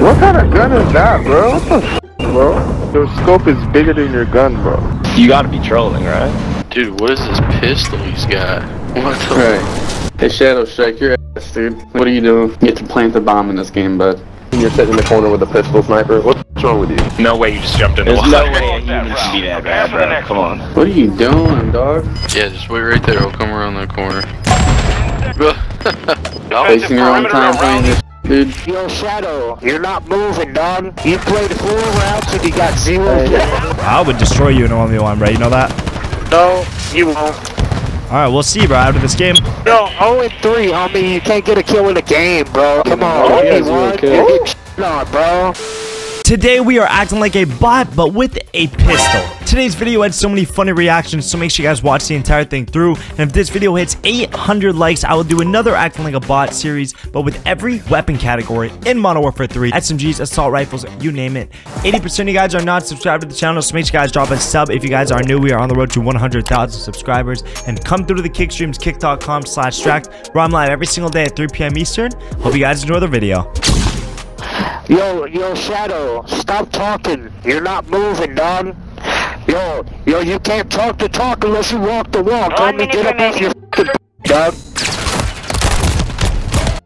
What kind of gun is that, bro? What the f bro? Your scope is bigger than your gun, bro. You gotta be trolling, right? Dude, what is this pistol he's got? What the Right. Hey, Shadow Strike, your ass, dude. What are you doing? You get to plant the bomb in this game, bud. You're sitting in the corner with a pistol sniper. What's wrong with you? No way you just jumped in the There's water. no way you human can be that bad, bro. Come on. What are you doing, dog? Yeah, just wait right there. I'll come around that corner. Wasting your own time playing this, dude. Yo, Shadow, you're not moving, dog. You played four rounds and you got zero I would destroy you in a 1v1, bro. You know that? No, you won't. Alright, we'll see, bro, after this game. Yo, 0 and 3, homie. You can't get a kill in the game, bro. Come on, Oh, he has 1v1. zero You get on, bro. Today we are acting like a bot, but with a pistol. Today's video had so many funny reactions, so make sure you guys watch the entire thing through. And if this video hits 800 likes, I will do another acting like a bot series, but with every weapon category in Modern Warfare 3, SMGs, assault rifles, you name it. 80% of you guys are not subscribed to the channel, so make sure you guys drop a sub. If you guys are new, we are on the road to 100,000 subscribers. And come through to the kick streams, kick.com slash stract, where I'm live every single day at 3 p.m. Eastern. Hope you guys enjoy the video. Yo, yo, Shadow, stop talking. You're not moving, dog. Yo, yo, you can't talk the talk unless you walk the walk. homie, get up off your f***ing dog.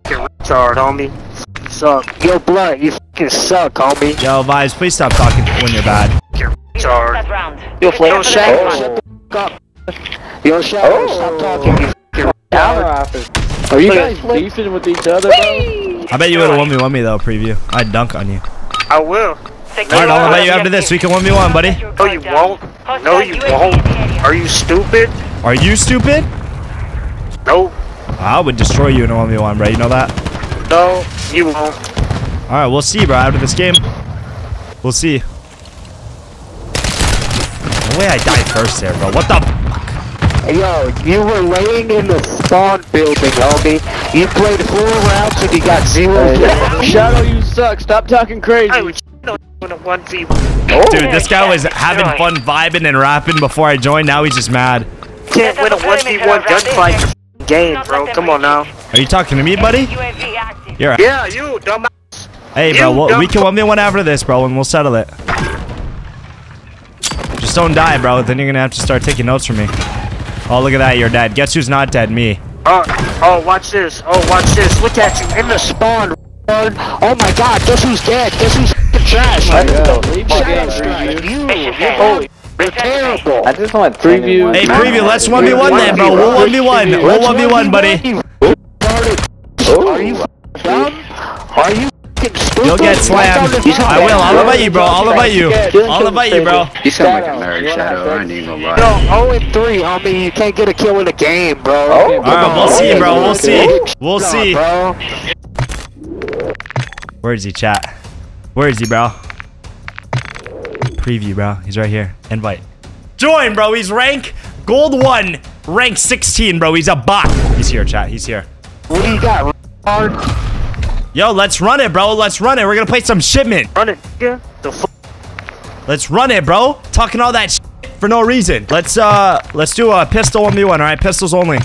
You retard, homie. F***ing Suck. Yo, Blood, you f***ing suck, homie. Yo, Vibes, please stop talking when you're bad. You retard. round. Yo, Yo, Shadow, shut the f*** up. Yo, Shadow, stop talking, you f***ing. Are you guys beefing with each other, bro? I bet you would have 1v1 me though, preview. I'd dunk on you. I will. Alright, I'll bet you after this. We can 1v1, buddy. No, you won't. No, you won't. Are you stupid? Are you stupid? No, I would destroy you in a 1v1, bro. You know that? no, you won't. Alright, we'll see, bro. After this game. We'll see. No way I died first there, bro. What the fuck? Yo, you were laying in the spawn building, homie. You played four rounds and you got zero kills. Shadow, you suck. Stop talking crazy. I was in a 1v. Dude, this guy was having fun vibing and rapping before I joined. Now he's just mad. Can't win a 1v1 gunfight game, bro. Come on now. Are you talking to me, buddy? UAV active. You're Yeah, you dumbass. Hey, bro, You we'll, dumb we can 1v1 after this, bro, and we'll settle it. Just don't die, bro. Then you're gonna have to start taking notes from me. Oh, look at that. You're dead. Guess who's not dead? Me. Oh, oh, watch this. Oh, watch this. Look at you in the spawn. Retard. Oh my god, guess who's dead? Guess who's f***ing trash? Yo, leave the Shadow game, Strike. You, you're, holy, you're oh. terrible. I just want preview. Hey, preview, let's 1v1 then, bro. We'll 1v1. We'll 1v1, buddy. Are you dumb? Are you stupid? You'll get slammed. I will. All about you, bro. All about you. All about you, bro. You sound like a married Shadow. I ain't even gonna lie. Yo, 0 and 3, homie. You can't get a kill in the game, bro. Oh, All right, we'll see, bro. We'll see. We'll Come on, see. Where is he, chat? Where is he, bro? Preview, bro. He's right here. Invite. Join, bro. He's rank gold one, rank 16, bro. He's a bot. He's here, chat. He's here. What do you got? Hard? Yo, let's run it, bro. Let's run it. We're gonna play some shipment. Run it. The Let's run it, bro. Talking all that for no reason. Let's uh, let's do a pistol 1v1. All right, pistols only.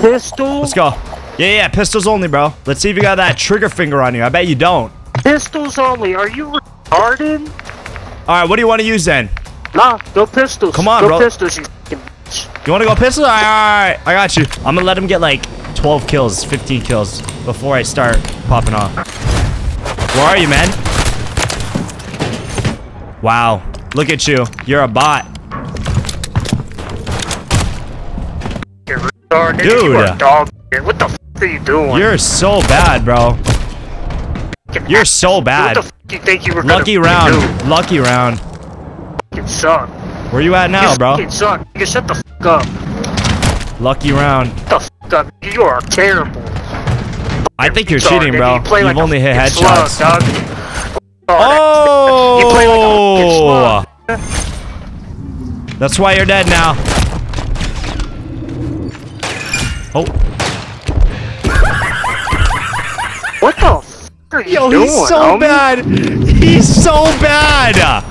pistol? Let's go. Yeah, yeah, pistols only, bro. Let's see if you got that trigger finger on you. I bet you don't. Pistols only. Are you retarded? All right, what do you want to use then? Nah, go pistols. Come on, go bro. pistols, you bitch. You want to go pistol? All right, all right, I got you. I'm gonna let him get like 12 kills, 15 kills before I start popping off. Where are you, man? Wow, look at you. You're a bot. You're retarded. Dude. You are dog. What the are you doing? You're so bad, bro. You're so bad. What the f you think you were Lucky round. do? Lucky round. You suck. Where you at now, you bro? fucking suck. You shut the f up. Lucky round. Shut the f up. You are terrible. I think you're cheating, bro. You You've like only hit fucking slug, headshots. dog. Oh! You play like a oh! slug. That's why you're dead now. Oh, What the f are you yo, doing, he's so homie? bad. He's so bad.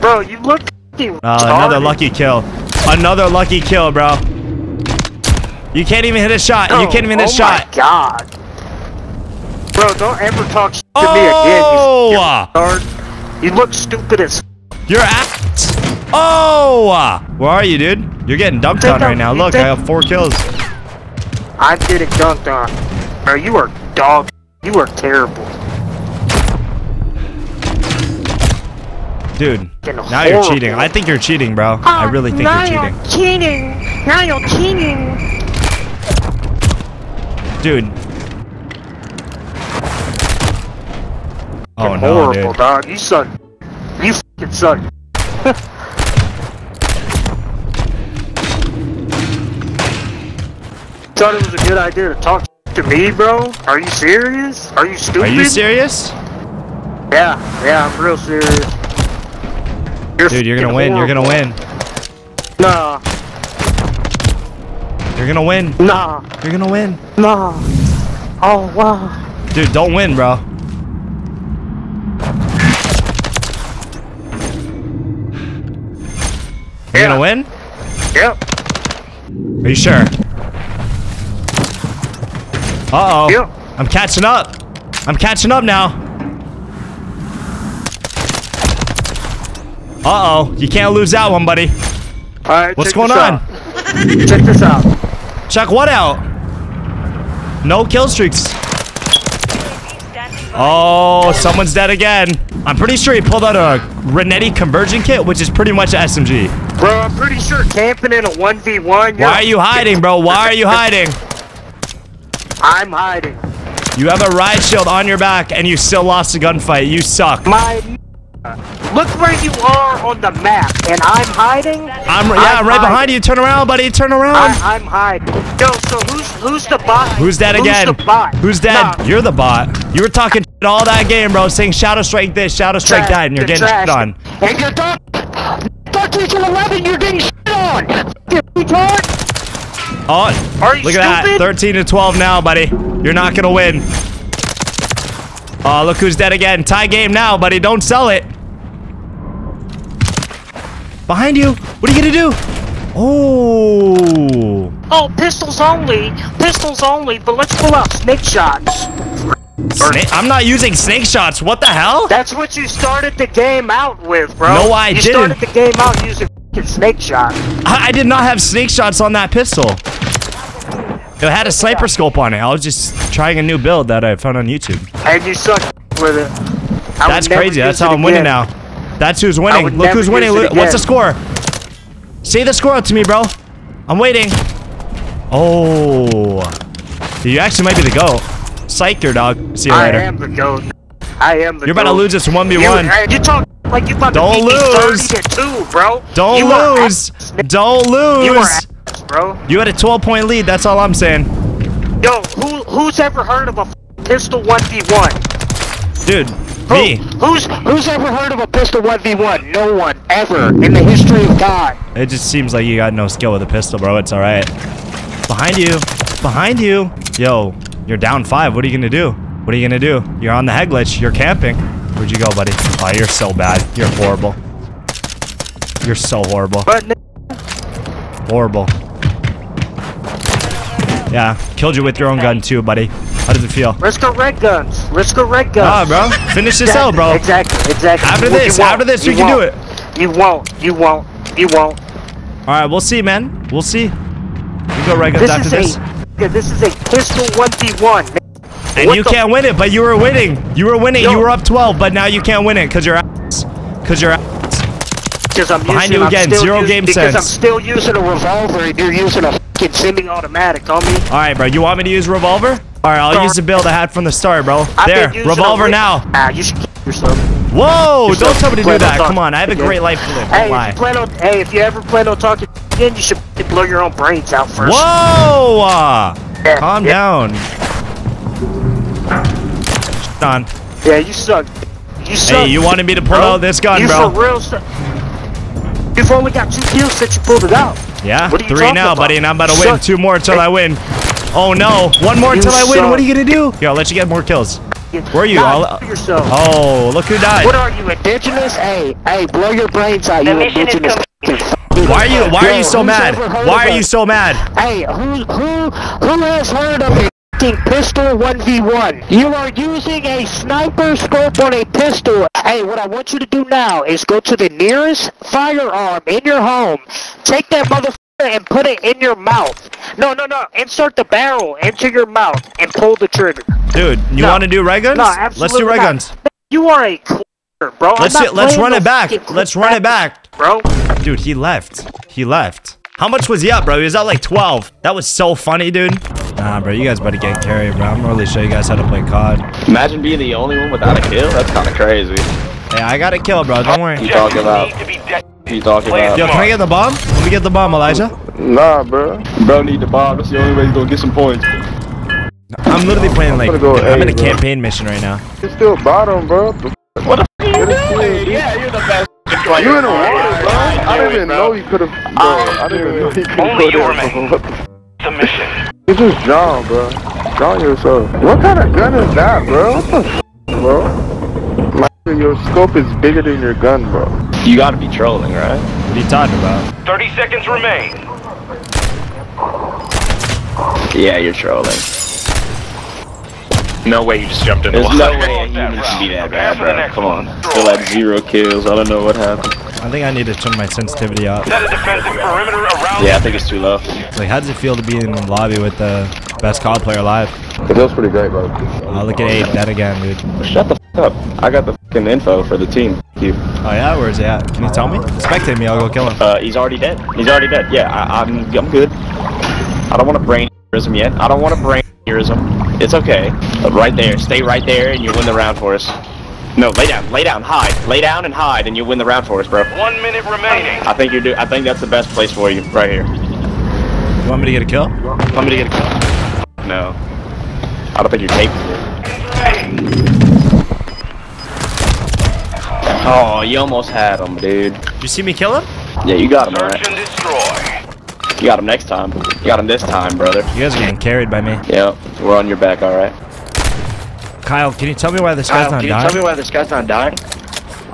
Bro, you look Uh, another lucky kill. Another lucky kill, bro. You can't even hit a shot. you No, can't even hit a oh shot. my god. Bro, don't ever talk to me again, you Oh! You look stupid as You're at Oh! Where are you, dude? You're getting Take on right now. Look, I have four kills. I'm getting dunked on. Bro, you are dog. You are terrible. Dude, now you're cheating. I think you're cheating, bro. I ah, really think you're cheating. cheating. Now you're cheating. Dude. Oh Fucking no, horrible, dude. dog. You suck. You fucking suck. Thought it was a good idea to talk to me, bro? Are you serious? Are you stupid? Are you serious? Yeah, yeah, I'm real serious. You're Dude, you're gonna win. You're gonna win. Nah, You're gonna win. nah, You're gonna win. nah. Oh wow. Dude, don't win, bro. You're Yeah. gonna win? Yep, Are you sure? Uh oh. yep. I'm catching up. I'm catching up now. Uh oh. You can't lose that one, buddy. All right. What's going on? out. Check this out. Check what out? No kill streaks. Oh, someone's dead again. I'm pretty sure he pulled out a Renetti conversion kit, which is pretty much a SMG. Bro, I'm pretty sure camping in a 1v1. Why are you hiding, bro? Why are you hiding? I'm hiding. You have a riot shield on your back and you still lost a gunfight. You suck. My. Look where you are on the map, and I'm hiding. I'm yeah, I'm right behind you. Turn around, buddy. Turn around. I, I'm hiding. Yo, so who's who's the bot? Who's dead again? Who's the bot? Who's dead? Nah, You're the bot. You were talking shit all that game, bro, saying Shadow Strike this, Shadow Strike trash, that, and you're getting shit on. And you're done. 13 to 11, you're getting shit on. You retard. Oh, Are you look at that. 13 to 12 now, buddy. You're not gonna win. Oh, look who's dead again. Tie game now, buddy. Don't sell it. Behind you. What are you gonna do? Oh. Oh, pistols only. Pistols only, but let's pull out snake shots. Snake. I'm not using snake shots. What the hell? That's what you started the game out with, bro. No, I you didn't. You started the game out using f***ing snake shot. I, I did not have snake shots on that pistol. It had a sniper scope on it. I was just trying a new build that I found on YouTube. And you suck with it. I That's crazy. That's how I'm winning now. That's who's winning. Look who's winning. Look- What's the score? Say the score out to me, bro. I'm waiting. Oh. You actually might be the GOAT. Psych your dog. See you I later. I am the goat. I am the You're about to lose this 1v1. hey, you talk like you about Don't to lose. 30 to 2, bro. Don't you lose. Don't You lose. ass, bro. You had a 12 point lead. That's all I'm saying. Yo, who who's ever heard of a pistol 1v1? Dude, Who? me. Who's who's ever heard of a pistol 1v1? No one ever in the history of God. It just seems like you got no skill with a pistol, bro. It's alright. Behind you. Behind you. Yo, you're down five. What are you gonna do? What are you gonna do? You're on the head glitch. You're camping. Where'd you go, buddy? Oh, you're so bad. You're horrible. You're so horrible. But Horrible. Yeah, killed you with your own gun too, buddy. How does it feel? Risk of red guns. Risk of red guns. Ah, bro. Finish this out, bro. Exactly, exactly. After Well, this, after this, You we can do it. You won't. You won't. You won't. Alright, we'll see, man. We'll see. We go red guns This after is this. a yeah, this is a pistol 1v1. And What you can't win it, but you were winning. You were winning. Yo. You were up 12, but now you can't win it because you're ass. Because you're ass. Because I'm Behind using, you I'm again, zero using- game because sense. I'm still using a revolver and you're using a fucking semi-automatic, homie. All right, bro. You want me to use revolver? All right, I'll use the build I had from the start, bro. I've there, revolver now. Ah, you should kill yourself. Whoa! Yourself. Don't tell me to do that. Come on, I have a great life to live. Hey, Don't if lie. you plan on, hey, if you ever plan on talking again, you should blow your own brains out first. Whoa! uh, Yeah, Calm yeah. down. On. Yeah, you suck. You suck. Hey, you wanted me to pull bro. out this gun, you bro. for real suck. You've only got two kills since you pulled it out. Yeah, What are you three now, about? buddy, and I'm about to You win. suck. Two more until Hey. I win. Oh no! One more until I win. What are you gonna do? Here, I'll let you get more kills. Where are you? Nah, I'll- yourself. Oh, look who died. What are you, indigenous? Hey, hey, blow your brains out, the you indigenous. fucking Why are you? Why are you so mad? Why are you so mad? Hey, who who who has heard of a fucking pistol 1v1. You are using a sniper scope on a pistol. Hey, what I want you to do now is go to the nearest firearm in your home, take that motherfucker and put it in your mouth. No, no, no. Insert the barrel into your mouth and pull the trigger. Dude, you No. want to do ray guns? No, Let's do absolutely ray not. guns. You are a cleaner, bro. Let's do, let's run it back. Let's run it back. bro. Dude, he left. He left. How much was he up, bro? He was at like 12. That was so funny, dude. Nah, bro, you guys better get carried, bro. I'm gonna really show you guys how to play COD. Imagine being the only one without a kill. That's kind of crazy. Hey, I got a kill, bro. Don't worry. You talking about? You talking about? Yo, can I get the bomb? Let me get the bomb, Elijah. Nah, bro. Bro, need the bomb. That's the only way he's gonna get some points. I'm literally playing like gonna go I'm in A, a bro. campaign mission right now. He's still bottom, bro. What the f- you doing? Yeah, you're the best player. You in the water, bro. I didn't even know he could have. I didn't even uh, know he could have you put remain. it. What the? Submission. You just John, bro. John yourself. What kind of gun is that, bro? What the f, bro? My, your scope is bigger than your gun, bro. You gotta be trolling, right? What are you talking about? 30 seconds remain. Yeah, you're trolling. No way you just jumped in the There's water. no way a human can be that bad, bro. Come on. Still at zero kills. I don't know what happened. I think I need to turn my sensitivity up. Set a defensive perimeter around Yeah, I think it's too low. Like, how does it feel to be in the lobby with the best COD player alive? It feels pretty great, bro. Oh, look at Abe, dead again, dude. Shut the f up. I got the fucking info for the team. You. Oh yeah, where's he at? Can you tell me? Spectate me, I'll go kill him. Uh, he's already dead. He's already dead. Yeah, I, I'm, I'm good. I don't want to brain aneurysm yet. I don't want to brain aneurysm. It's okay. Uh, right there. Stay right there, and you'll win the round for us. No, lay down. Lay down. Hide. Lay down and hide, and you'll win the round for us, bro. One minute remaining. I think you're do. I think that's the best place for you, right here. You want me to get a kill? You Want me to get a kill? No. I don't think you're capable. Oh, you almost had him, dude. You see me kill him? Yeah, you got him, Search and destroy. You got him next time. You got him this time, brother. You guys are getting carried by me. Yep, we're on your back, all right. Kyle, can you tell me why this guy's not dying? Can you tell me why this guy's not dying?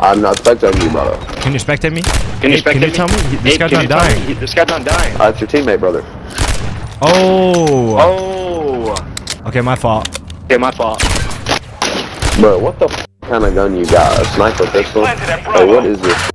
I'm not spectating you, brother. Can you spectate me? Can Abe, can you tell me? He- This guy's not dying. This guy's not dying. Uh, it's your teammate, brother. Oh. Oh. Okay, my fault. Okay, my fault. Bro, what the f- kind of gun you got? A sniper pistol? Planted Hey, what is this?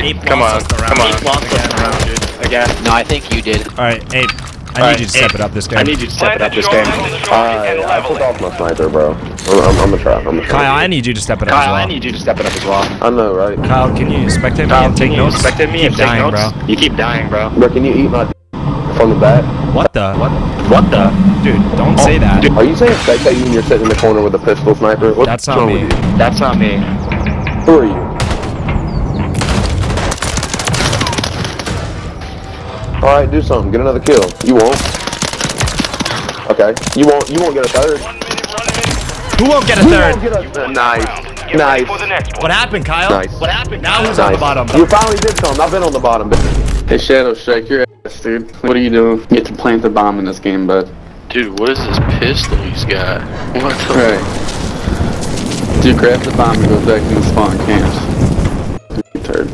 Abe Come on, come on. Again. No, I think you did. All right, Abe. I All need right, you to step Abe, it up this game. I need you to step it up this game. short range target and Alright, I pulled off my sniper, bro. I'm, I'm, I'm gonna try. I'm gonna try. Kyle, I need you to step it up as Kyle, well. I need you to step it up as well. I know, right? Kyle, can you spectate me Kyle, and take notes? respect me Keep and take dying, notes? bro. You keep dying, bro. Bro, can you eat my d- from the back? What the? What? What the? Dude, don't say oh, that. dude. Are you saying spectate you when you're sitting in the corner with a pistol sniper? What's That's not me. with you? That's not me. Who are you? Alright, do something. Get another kill. You won't. Okay. You won't you won't get a third. One minute, one minute. Who won't get a third? get a Round. Nice. Get Nice. for the next. What happened, Kyle? Nice. What happened? Now who's on Nice. the bottom? You finally did something. I've been on the bottom, but Hey Shadow, shake your ass, dude. What are you doing? You get to plant the bomb in this game, bud. Dude, what is this pistol he's got? What the Right. Dude, grab the bomb and go back to the spawn camps. You Turd.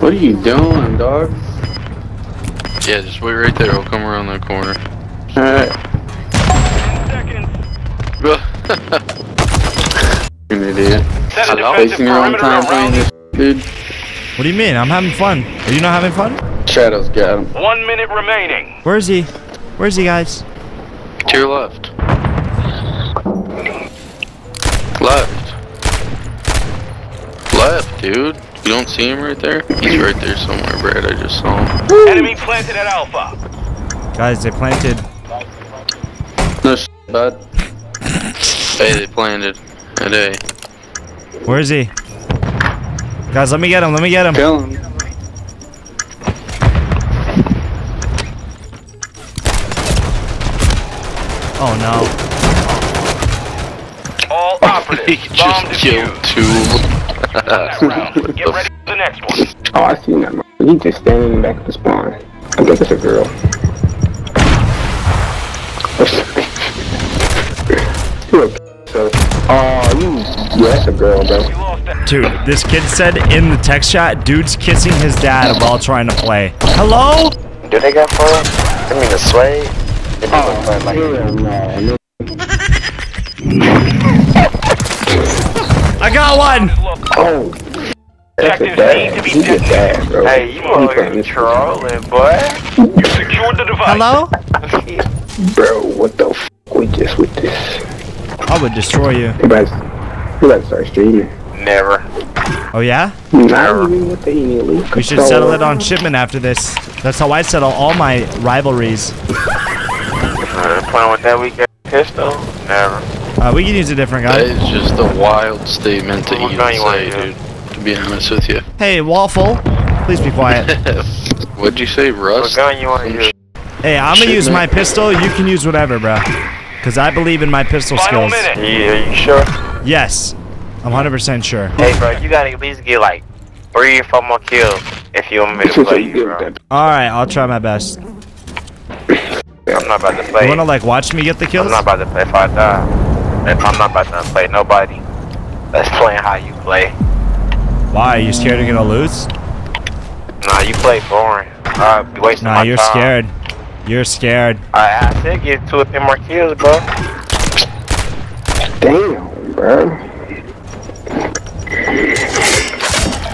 What are you doing, dog? Yeah, just wait right there. I'll come around that corner. Alright. Seconds. You're an idiot. Set a Hello? defensive Wasting your own time playing this, dude. What do you mean? I'm having fun. Are you not having fun? Shadow's got him. One minute remaining. Where is he? Where is he, guys? to your left. Left. Left, dude. You don't see him right there? He's right there somewhere, Brad. I just saw him. Enemy planted at Alpha. Guys, they planted. No sh bud. Hey, they planted at A. Where is he? Guys, let me get him. Let me get him. Kill him. Oh no. All He operatives. Bomb just killed defused. two. That round. Get ready for the next one. Oh, I see that. You just standing in the back of the spawn. I think it's a girl. You're. Oh, you. Yeah, that's a girl, bro. We lost Suspect. Dude, this kid said in the text chat, dude's kissing his dad while trying to play. Hello? Do they got fur? I mean, the suede? They do look fur like I got one! Oh, that's a to dad. be He get dad, bro. Hey, you are trolling, boy. You secured the device. Hello? Bro, what the f we just with this? I would destroy you. He about to, he start streaming. Never. Oh yeah? Not even with the email. We should settle it on shipment after this. That's how I settle all my rivalries. Uh, playing with that weak pistol? Never. Uh, we can use a different guy. is just a wild statement to What even gun you wanna say, dude. To be honest with you. Hey, Waffle, please be quiet. What'd you say, What Rust? gun you want to use? Hey, I'm gonna use my pistol. You can use whatever, bro. Cause I believe in my pistol Final skills. minute. Yeah, you sure? Yes, I'm 100% sure. Hey, bro, you gotta at least get like three or four more kills if you want me to play you you, bro. All right, I'll try my best. I'm not about to play. You wanna like watch me get the kills? I'm not about to play if I die. If I'm not about to play nobody that's playing how you play. Why? Are you scared you're gonna lose? Nah, you play boring. I'll be wasting Nah, my you're time. scared. You're scared. I, I said get two or three more kills, bro. Damn, bro.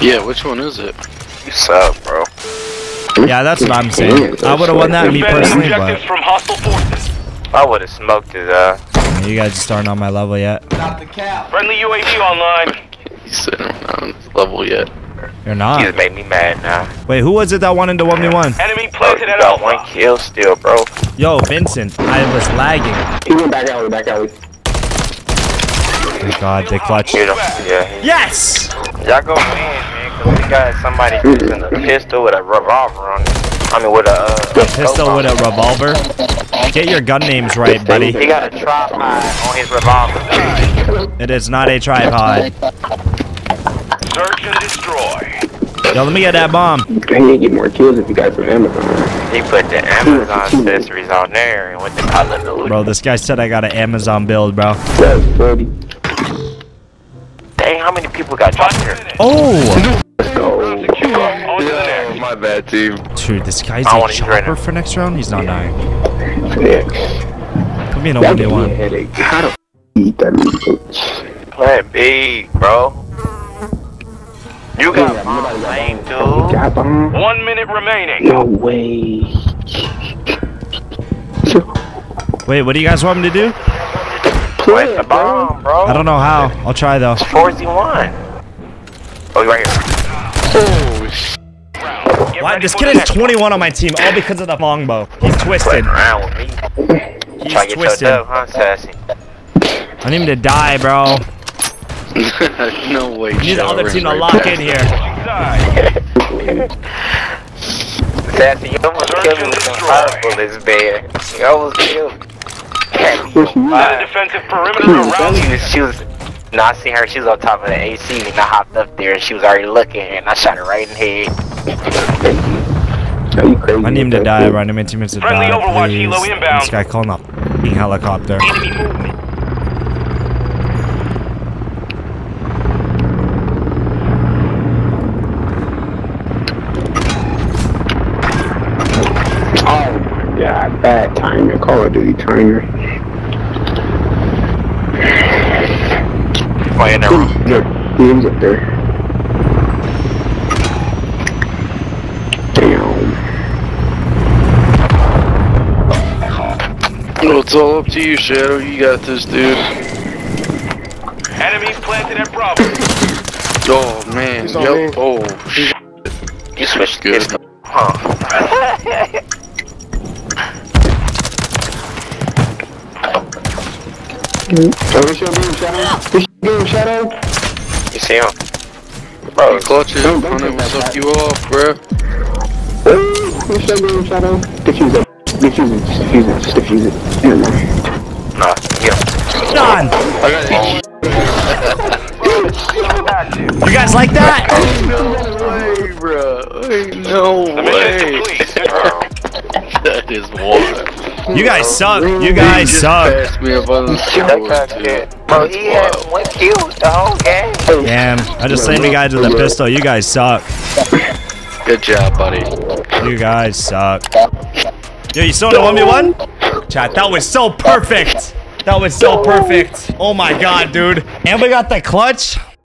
Yeah, which one is it? You suck, bro. Yeah, that's what I'm saying. I would have won that me personally, but from hostile forces. I would have smoked his uh. You guys just aren't on my level yet. Not the cap. Friendly UAV online. He said I'm not on this level yet. You're He not. just made me mad now. Wait, who was it that wanted to 1v1? Enemy Bro, planted you at got one kill still, bro. Yo, Vincent, I was lagging. He went back alley, back alley. Thank God, they clutched. You know, yeah. Yes! Y'all go win, man, because we got somebody using a pistol with a revolver on it. I mean, with a, uh, Pistol with a revolver. Get your gun names right, buddy. He got a tripod on his revolver. It is not a tripod. Search and destroy. Yo, let me get that bomb. He need to get more kills if you guys from Amazon. He put the Amazon accessories on there and went to Call of Duty. Bro, this guy said I got an Amazon build, bro. That's funny. Dang, how many people got dropped here? Oh! Let's go. On to the next. My bad team. Dude, this guy's I a wanna use right chopper now. for next round? He's not dying. Next. Put me in a That gave me a 1v1. headache. How the eat that meat? Plan B, bro. You got Yeah, bomb lane, dude. Got bomb? One minute remaining. No way. Wait, what do you guys want me to do? Plant the bomb, bro. I don't know how. I'll try though. 4Z1. Oh, you right here. Get Why? This kid is next 21 on my team, all because of the longbow. He's twisted. Playing around with me. He's Try twisted. your huh, I need him to die, bro. no way. We need the other team to right lock past in here. Side. Sassy, you almost killed me with some fire bullets, man. You almost killed me. What's you Set a defensive perimeter around She you. Was, no, I seen her, she was on top of the AC, and I hopped up there, and she was already looking, and I shot her right in the head. Are you crazy? I need him to die, shit? bro. I need my teammates to Friendly die, Overwatch please. helo inbound. This guy calling up fucking helicopter. Enemy movement. Oh my god, bad timer. Call of Duty timer. Why in that room? Look, he was up there. Damn. Well, it's all up to you, Shadow. You got this, dude. Enemies planted at Bravo. Oh man. He's on Yep. me. Oh. sh- You switched Good. this, huh? Oh, what's your game, Shadow? What's your game, Shadow? You see him? Bro, Clutch it. Don't- don't Hunter take will suck back. you off, bruh. Ooh, What's your game, Shadow? Defuse it. Defuse it. Just defuse it. Just defuse it. Never mind. nah, get him. Done! You guys like that? No way, bruh. Ain't No The mission is way. that is wild. You guys suck. You guys Just suck. Passed me up on the score, too. Bro, he had one kill the whole game. Damn. I just slammed you guys with a pistol. You guys suck. Good job, buddy. You guys suck. Yo, you still in a 1v1? Chat, that was so perfect. That was so perfect. Oh my god, dude. And we got the clutch.